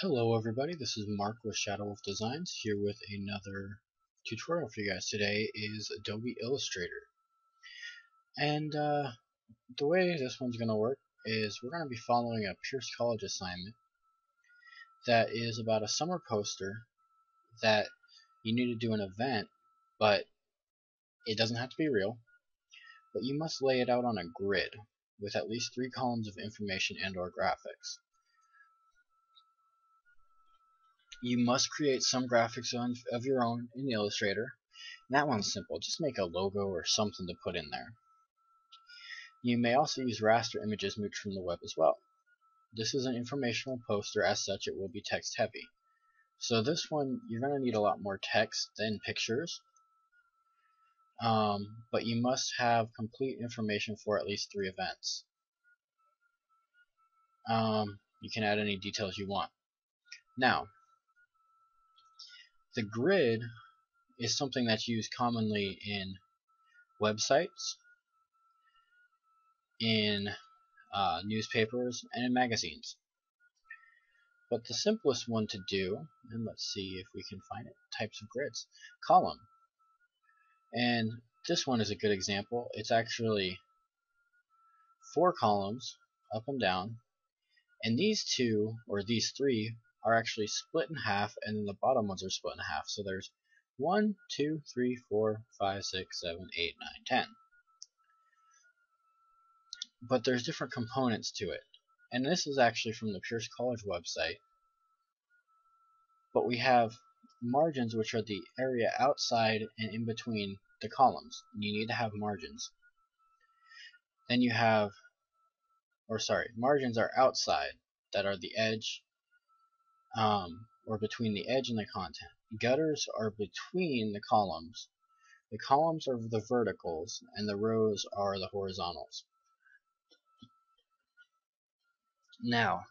Hello everybody, this is Mark with Shadow Wolf Designs here with another tutorial for you guys. Today is Adobe Illustrator. And uh, the way this one's going to work is we're going to be following a Pierce College assignment that is about a summer poster that you need to do an event, but it doesn't have to be real, but you must lay it out on a grid with at least three columns of information and or graphics. You must create some graphics of your own in Illustrator. And that one's simple. Just make a logo or something to put in there. You may also use raster images moved from the web as well. This is an informational poster. As such, it will be text heavy. So this one, you're going to need a lot more text than pictures. Um, but you must have complete information for at least three events. Um, you can add any details you want. Now, the grid is something that's used commonly in websites, in uh, newspapers, and in magazines. But the simplest one to do, and let's see if we can find it, types of grids, column. And this one is a good example. It's actually four columns up and down, and these two, or these three, are actually split in half, and then the bottom ones are split in half. So there's 1, 2, 3, 4, 5, 6, 7, 8, 9, 10. But there's different components to it. And this is actually from the Pierce College website. But we have margins, which are the area outside and in between the columns. You need to have margins. Then you have, or sorry, margins are outside, that are the edge um, or between the edge and the content. Gutters are between the columns. The columns are the verticals, and the rows are the horizontals. Now,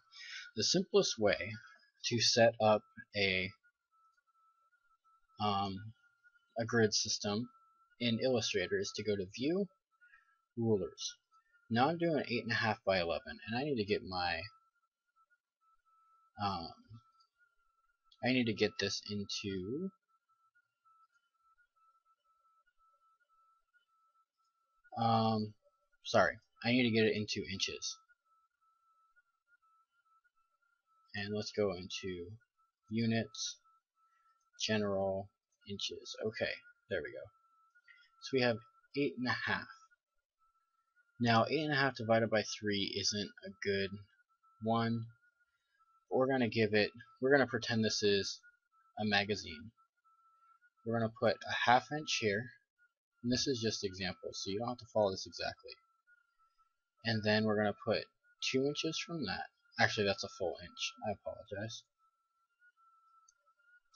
the simplest way to set up a um, a grid system in Illustrator is to go to View, Rulers. Now I'm doing 8.5 by 11, and I need to get my um, I need to get this into um sorry I need to get it into inches. And let's go into units general inches. Okay there we go. So we have eight and a half. Now eight and a half divided by three isn't a good one we're going to give it, we're going to pretend this is a magazine. We're going to put a half inch here, and this is just example, so you don't have to follow this exactly. And then we're going to put two inches from that. Actually, that's a full inch. I apologize.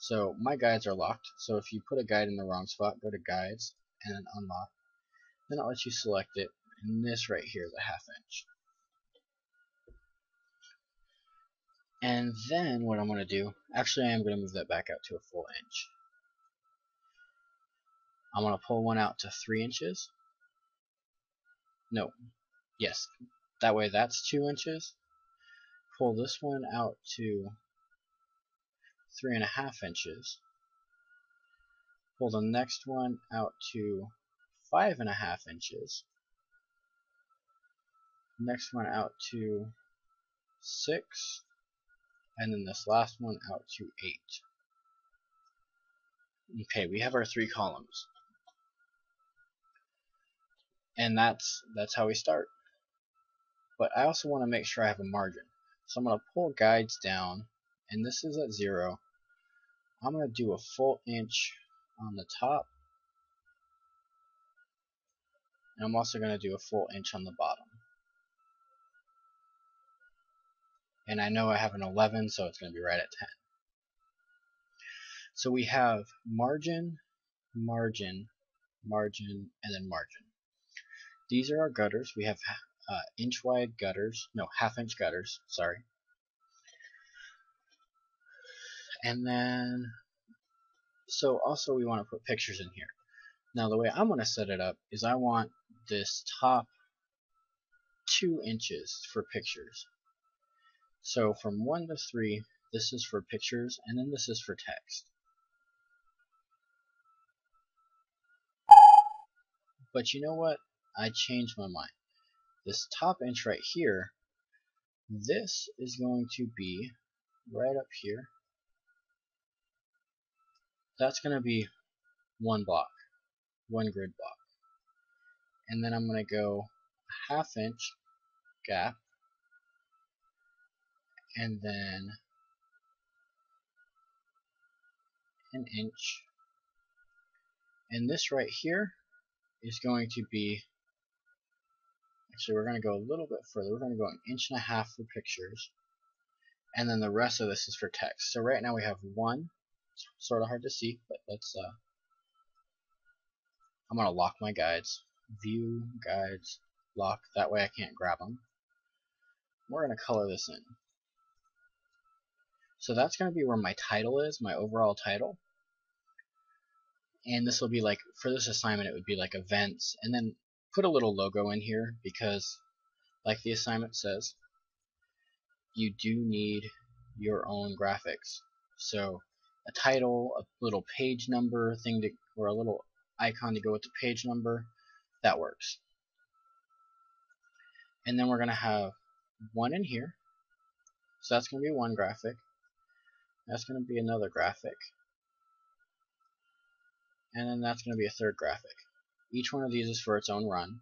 So my guides are locked, so if you put a guide in the wrong spot, go to guides and unlock. Then I'll let you select it, and this right here is a half inch. And then what I'm going to do, actually I am going to move that back out to a full inch. I'm going to pull one out to 3 inches. No, yes, that way that's 2 inches. Pull this one out to 3.5 inches. Pull the next one out to 5.5 inches. Next one out to 6 and then this last one out to 8. Okay, we have our three columns. And that's that's how we start. But I also want to make sure I have a margin. So I'm going to pull guides down, and this is at 0. I'm going to do a full inch on the top. And I'm also going to do a full inch on the bottom. And I know I have an 11 so it's going to be right at 10. So we have margin, margin, margin, and then margin. These are our gutters. We have uh, inch wide gutters, no, half inch gutters, sorry. And then, so also we want to put pictures in here. Now the way I'm going to set it up is I want this top two inches for pictures. So from 1 to 3, this is for pictures, and then this is for text. But you know what? I changed my mind. This top inch right here, this is going to be right up here. That's going to be one block, one grid block. And then I'm going to go half inch gap and then an inch. And this right here is going to be actually we're going to go a little bit further. We're going to go an inch and a half for pictures. And then the rest of this is for text. So right now we have one. It's sort of hard to see but let's uh, I'm going to lock my guides. View guides. Lock. That way I can't grab them we're going to color this in so that's going to be where my title is my overall title. And this will be like for this assignment it would be like events and then put a little logo in here because like the assignment says you do need your own graphics. So a title a little page number thing to or a little icon to go with the page number that works. And then we're gonna have one in here. So that's gonna be one graphic that's gonna be another graphic and then that's going to be a third graphic. Each one of these is for its own run.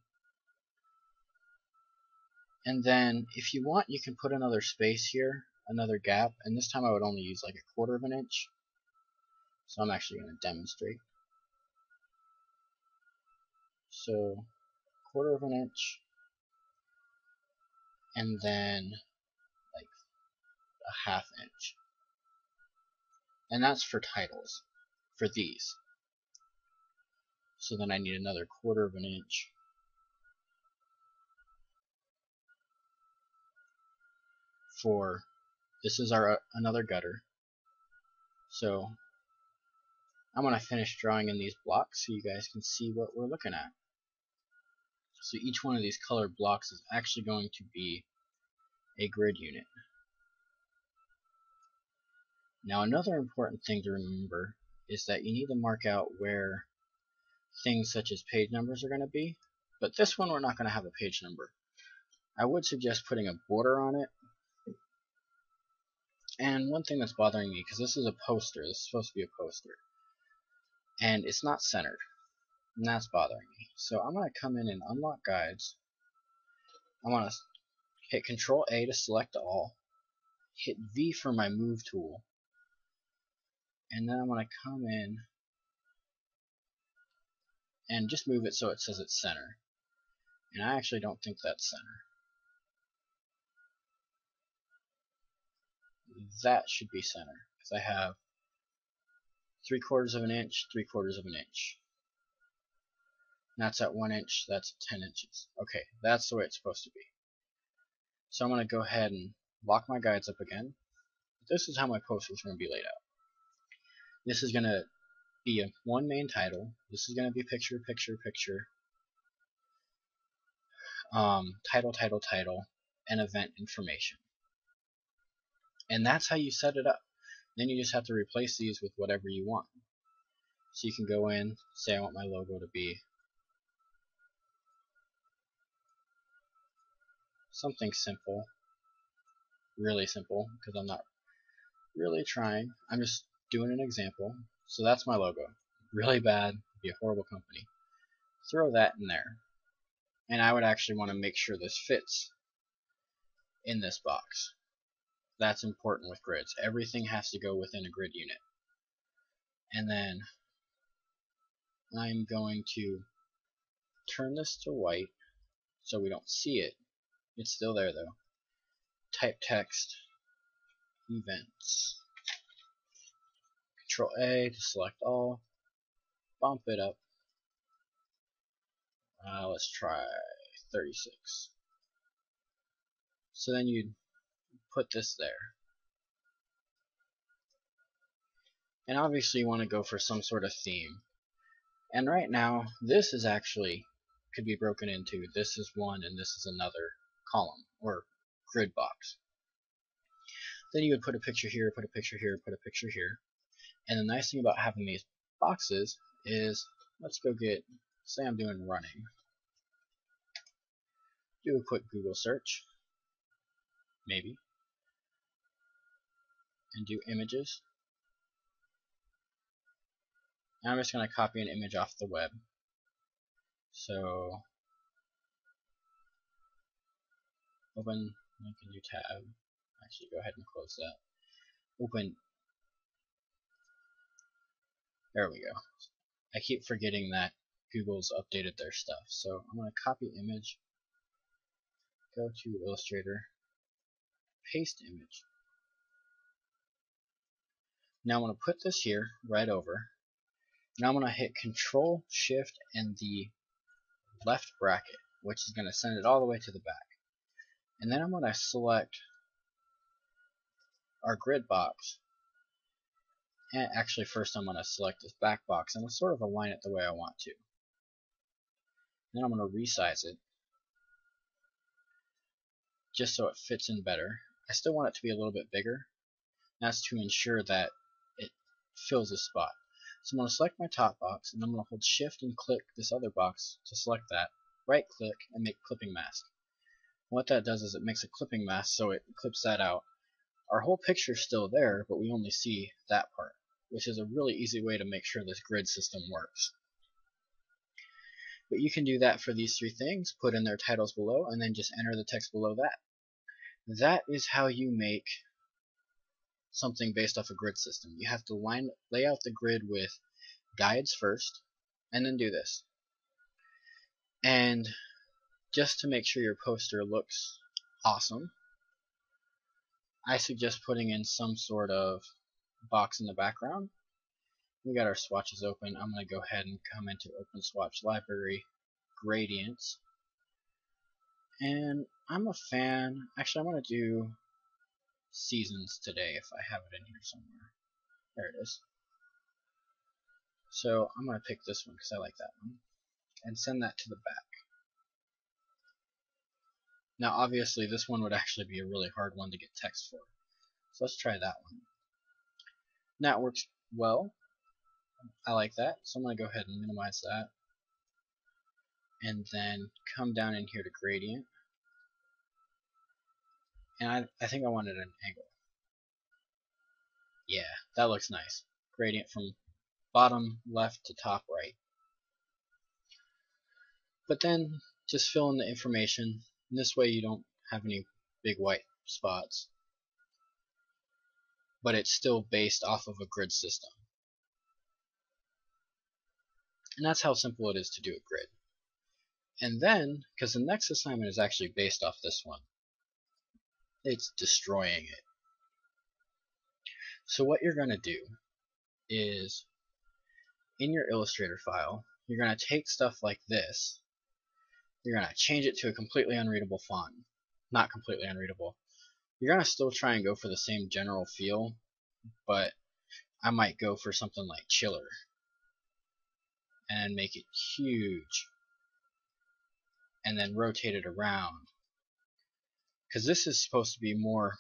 And then if you want you can put another space here, another gap, and this time I would only use like a quarter of an inch. So I'm actually going to demonstrate. So quarter of an inch and then like a half inch. And that's for titles, for these. So then I need another quarter of an inch. For this is our uh, another gutter. So I'm going to finish drawing in these blocks so you guys can see what we're looking at. So each one of these colored blocks is actually going to be a grid unit. Now another important thing to remember is that you need to mark out where things such as page numbers are going to be. But this one we're not going to have a page number. I would suggest putting a border on it. And one thing that's bothering me, because this is a poster, this is supposed to be a poster, and it's not centered, and that's bothering me. So I'm going to come in and unlock guides. I want to hit Control A to select all, hit V for my move tool, and then I'm going to come in and just move it so it says it's center. And I actually don't think that's center. That should be center because I have three quarters of an inch, three quarters of an inch. And that's at one inch, that's 10 inches. Okay, that's the way it's supposed to be. So I'm going to go ahead and lock my guides up again. This is how my poster is going to be laid out. This is going to be a one main title. This is going to be picture, picture, picture. Um, title, title, title, and event information. And that's how you set it up. Then you just have to replace these with whatever you want. So you can go in, say I want my logo to be something simple, really simple, because I'm not really trying. I'm just doing an example. So that's my logo. Really bad, be a horrible company. Throw that in there. And I would actually want to make sure this fits in this box. That's important with grids. Everything has to go within a grid unit. And then I'm going to turn this to white so we don't see it. It's still there though. Type text events. Control A to select all, bump it up. Uh, let's try 36. So then you'd put this there. And obviously you want to go for some sort of theme. And right now, this is actually, could be broken into, this is one and this is another column, or grid box. Then you would put a picture here, put a picture here, put a picture here. And the nice thing about having these boxes is, let's go get, say I'm doing running. Do a quick Google search, maybe, and do images. I'm just going to copy an image off the web. So, open, make a new tab. Actually, go ahead and close that. Open. There we go. I keep forgetting that Google's updated their stuff. So I'm going to copy image, go to Illustrator, paste image. Now I'm going to put this here, right over. Now I'm going to hit Control, Shift, and the left bracket, which is going to send it all the way to the back. And then I'm going to select our grid box. And actually first I'm going to select this back box and sort of align it the way I want to. Then I'm going to resize it just so it fits in better. I still want it to be a little bit bigger. That's to ensure that it fills the spot. So I'm going to select my top box and I'm going to hold shift and click this other box to select that. Right click and make clipping mask. What that does is it makes a clipping mask so it clips that out. Our whole picture is still there, but we only see that part, which is a really easy way to make sure this grid system works. But you can do that for these three things, put in their titles below, and then just enter the text below that. That is how you make something based off a grid system. You have to line lay out the grid with guides first, and then do this. And just to make sure your poster looks awesome, I suggest putting in some sort of box in the background. We got our swatches open. I'm going to go ahead and come into Open Swatch Library, Gradients. And I'm a fan, actually I'm going to do Seasons today if I have it in here somewhere. There it is. So I'm going to pick this one because I like that one. And send that to the back. Now obviously this one would actually be a really hard one to get text for. So let's try that one. It works well. I like that. So I'm going to go ahead and minimize that. And then come down in here to gradient. And I, I think I wanted an angle. Yeah, that looks nice. Gradient from bottom left to top right. But then just fill in the information and this way you don't have any big white spots. But it's still based off of a grid system. And that's how simple it is to do a grid. And then, because the next assignment is actually based off this one, it's destroying it. So what you're going to do is, in your Illustrator file, you're going to take stuff like this you're going to change it to a completely unreadable font. Not completely unreadable. You're to still try and go for the same general feel, but I might go for something like Chiller and make it huge and then rotate it around because this is supposed to be more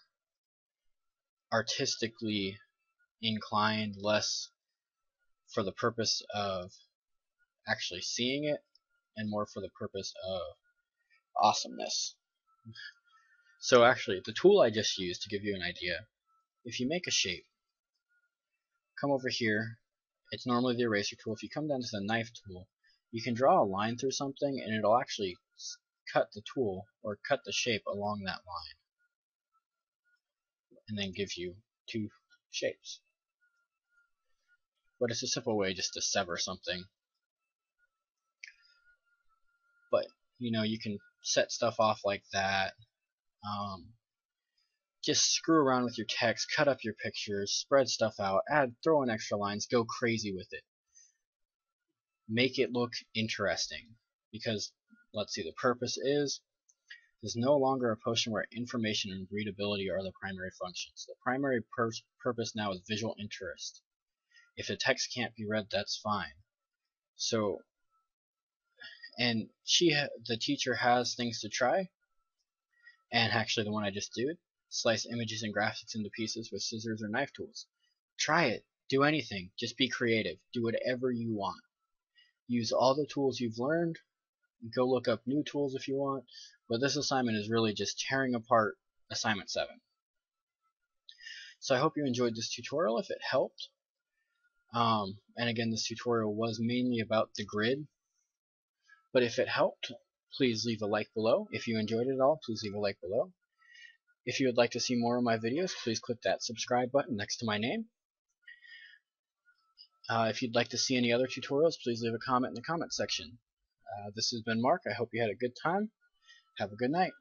artistically inclined less for the purpose of actually seeing it and more for the purpose of awesomeness. So actually, the tool I just used to give you an idea, if you make a shape, come over here, it's normally the eraser tool. If you come down to the knife tool, you can draw a line through something and it'll actually cut the tool or cut the shape along that line and then give you two shapes. But it's a simple way just to sever something but you know you can set stuff off like that um, just screw around with your text cut up your pictures spread stuff out add throw in extra lines go crazy with it make it look interesting because let's see the purpose is is no longer a potion where information and readability are the primary functions. The primary pur purpose now is visual interest. If the text can't be read, that's fine. So and she the teacher has things to try and actually the one I just did slice images and graphics into pieces with scissors or knife tools. Try it. Do anything. Just be creative. Do whatever you want. Use all the tools you've learned. Go look up new tools if you want. But this assignment is really just tearing apart assignment 7. So I hope you enjoyed this tutorial. If it helped, um, and again, this tutorial was mainly about the grid. But if it helped, please leave a like below. If you enjoyed it at all, please leave a like below. If you would like to see more of my videos, please click that subscribe button next to my name. Uh, if you'd like to see any other tutorials, please leave a comment in the comment section. Uh, this has been Mark. I hope you had a good time. Have a good night.